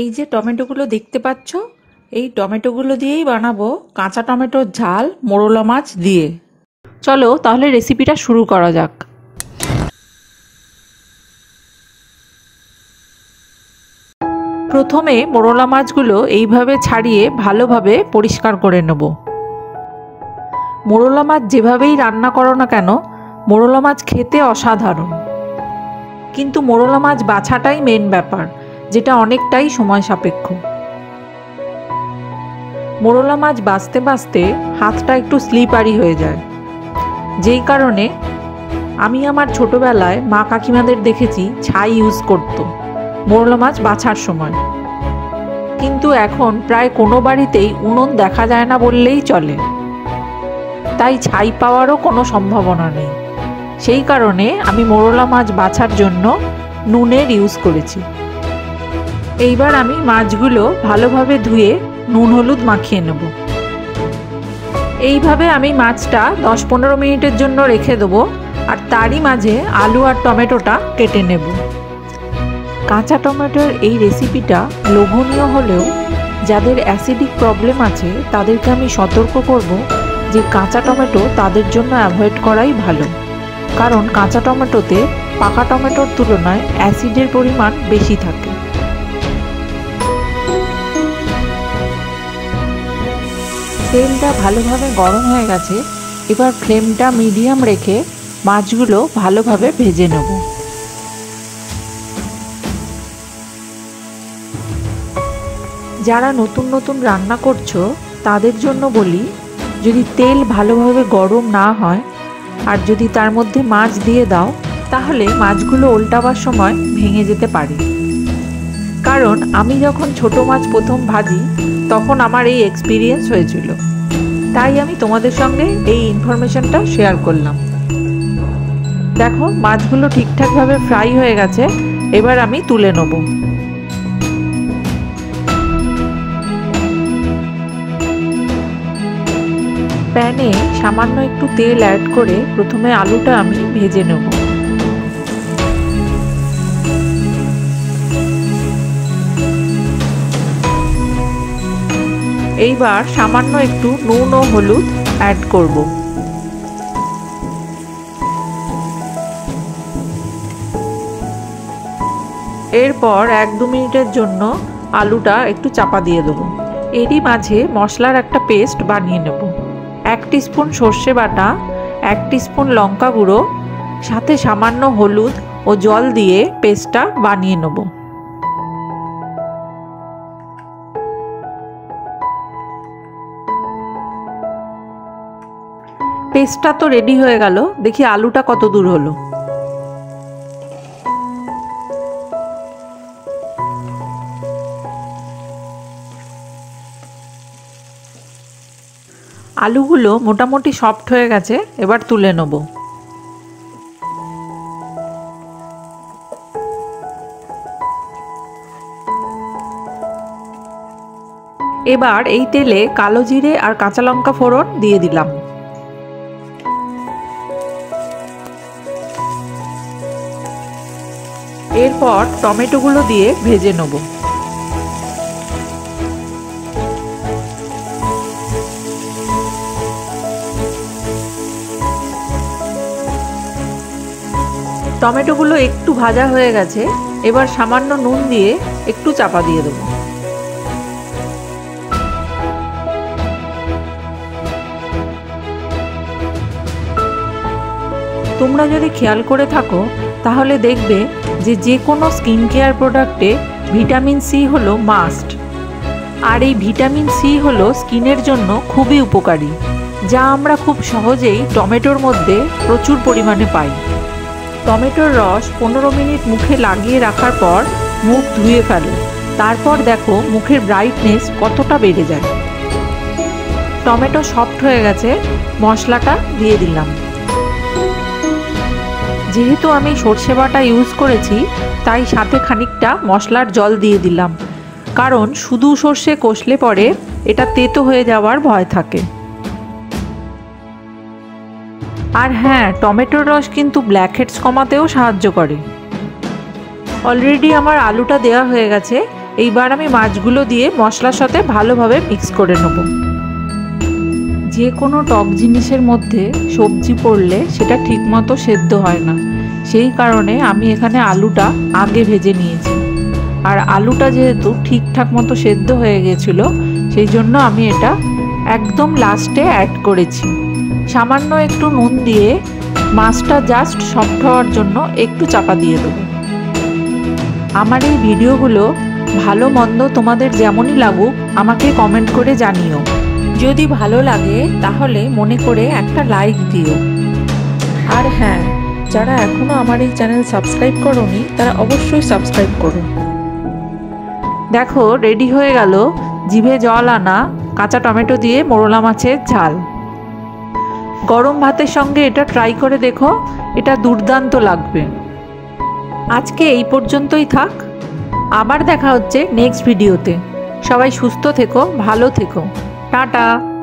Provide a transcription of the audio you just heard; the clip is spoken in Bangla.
এই যে টমেটোগুলো দেখতে পাচ্ছ, এই টমেটোগুলো দিয়েই বানাবো কাঁচা টমেটোর ঝাল, মোরলা মাছ দিয়ে। চলো তাহলে রেসিপিটা শুরু করা যাক। প্রথমে মোরলা মাছগুলো এইভাবে ছাড়িয়ে ভালোভাবে পরিষ্কার করে নেব। মোরলা মাছ যেভাবেই রান্না করো না কেন, মোরলা মাছ খেতে অসাধারণ। কিন্তু মোরলা মাছ বাছাটাই মেন ব্যাপার। যেটা অনেকটাই সময় সাপেক্ষ। মোরলা মাছ বাঁচতে বাঁচতে হাতটা একটু স্লিপারি হয়ে যায়। যেই কারণে আমি আমার ছোটবেলায় মা কাকিমাদের দেখেছি ছাই ইউজ করত, মোরলা মাছ বাছার সময়। কিন্তু এখন প্রায় কোনো বাড়িতেই উনুন দেখা যায় না বললেই চলে। তাই ছাই পাওয়ারও কোনো সম্ভাবনা নেই। সেই কারণে আমি মোরলা মাছ বাছার জন্য নুনের ইউজ করেছি। এইবার আমি মাছগুলো ভালোভাবে ধুয়ে নুন হলুদ মাখিয়ে নেব। এইভাবে আমি মাছটা দশ পনেরো মিনিটের জন্য রেখে দেবো আর তারই মাঝে আলু আর টমেটোটা কেটে নেব। কাঁচা টমেটোর এই রেসিপিটা লোভনীয় হলেও যাদের অ্যাসিডিক প্রবলেম আছে তাদেরকে আমি সতর্ক করব যে কাঁচা টমেটো তাদের জন্য অ্যাভয়েড করাই ভালো। কারণ কাঁচা টমেটোতে পাকা টমেটোর তুলনায় অ্যাসিডের পরিমাণ বেশি থাকে। তেলটা ভালোভাবে গরম হয়ে গেছে, এবার ফ্লেমটা মিডিয়াম রেখে মাছগুলো ভালোভাবে ভেজে নেব। যারা নতুন নতুন রান্না করছ, তাদের জন্য বলি, যদি তেল ভালোভাবে গরম না হয়, আর যদি তার মধ্যে মাছ দিয়ে দাও, তাহলে মাছগুলো উল্টাবার সময় ভেঙে যেতে পারে। কারণ আমি যখন ছোট মাছ প্রথম ভাজি তখন আমার এই এক্সপিরিয়েন্স হয়েছিল। তাই আমি তোমাদের সঙ্গে এই ইনফরমেশনটা শেয়ার করলাম। দেখো, মাছগুলো ঠিকঠাকভাবে ফ্রাই হয়ে গেছে, এবার আমি তুলে নেব। প্যানে সামান্য একটু তেল অ্যাড করে প্রথমে আলুটা আমি ভেজে নেব। এইবার সামান্য একটু নুন ও হলুদ অ্যাড করব। এরপর এক দু মিনিটের জন্য আলুটা একটু চাপা দিয়ে দেবো। এরই মাঝে মশলার একটা পেস্ট বানিয়ে নেব। এক স্পুন সর্ষে বাটা, এক স্পুন লঙ্কা গুঁড়ো, সাথে সামান্য হলুদ ও জল দিয়ে পেস্টটা বানিয়ে নেব। পেস্টটা তো রেডি হয়ে গেল। দেখি আলুটা কত দূর হলো। আলুগুলো মোটামুটি সফট হয়ে গেছে, এবার তুলে নেব। এবার এই তেলে কালো জিরে আর কাঁচা লঙ্কা ফোড়ন দিয়ে দিলাম। এরপর টমেটোগুলো দিয়ে ভেজে নেব। টমেটোগুলো একটু ভাজা হয়ে গেছে, এবার সামান্য নুন দিয়ে একটু চাপা দিয়ে দেবো। তোমরা যদি খেয়াল করে থাকো, তাহলে দেখবে যে যে কোনো স্কিন কেয়ার প্রোডাক্টে ভিটামিন সি হলো মাস্ট। আর এই ভিটামিন সি হলো স্কিনের জন্য খুবই উপকারী, যা আমরা খুব সহজেই টমেটোর মধ্যে প্রচুর পরিমাণে পাই। টমেটোর রস পনেরো মিনিট মুখে লাগিয়ে রাখার পর মুখ ধুয়ে ফেলো। তারপর দেখো মুখের ব্রাইটনেস কতটা বেড়ে যায়। টমেটো সফট হয়ে গেছে, মশলাটা দিয়ে দিলাম। যেহেতু আমি সর্ষে বাটা ইউজ করেছি, তাই সাথে খানিকটা মশলার জল দিয়ে দিলাম। কারণ শুধু সর্ষে কষলে পরে এটা তেতো হয়ে যাওয়ার ভয় থাকে। আর হ্যাঁ টমেটোর রস কিন্তু ব্ল্যাক হেডস কমাতেও সাহায্য করে। অলরেডি আমার আলুটা দেওয়া হয়ে গেছে, এইবার আমি মাছগুলো দিয়ে মশলার সাথে ভালোভাবে মিক্স করে নেব। যে কোনো টক জিনিসের মধ্যে সবজি পড়লে সেটা ঠিকমতো সেদ্ধ হয় না। সেই কারণে আমি এখানে আলুটা আগে ভেজে নিয়েছি। আর আলুটা যেহেতু ঠিকঠাক মতো সেদ্ধ হয়ে গেছিল, সেই জন্য আমি এটা একদম লাস্টে অ্যাড করেছি। সামান্য একটু নুন দিয়ে মাছটা জাস্ট সফট হওয়ার জন্য একটু চাপা দিয়ে দেবো। আমার এই ভিডিওগুলো ভালো মন্দ তোমাদের যেমনই লাগুক, আমাকে কমেন্ট করে জানিও। যদি ভালো লাগে, তাহলে মনে করে একটা লাইক দিও। আর হ্যাঁ যারা এখনও আমার এই চ্যানেল সাবস্ক্রাইব করনি, তারা অবশ্যই সাবস্ক্রাইব করো। দেখো রেডি হয়ে গেল জিভে জল আনা কাঁচা টমেটো দিয়ে মোরলা মাছের ঝাল। গরম ভাতের সঙ্গে এটা ট্রাই করে দেখো, এটা দুর্দান্ত লাগবে। আজকে এই পর্যন্তই থাক। আবার দেখা হচ্ছে নেক্সট ভিডিওতে সবাই সুস্থ থেকো, ভালো থেকো। Tata.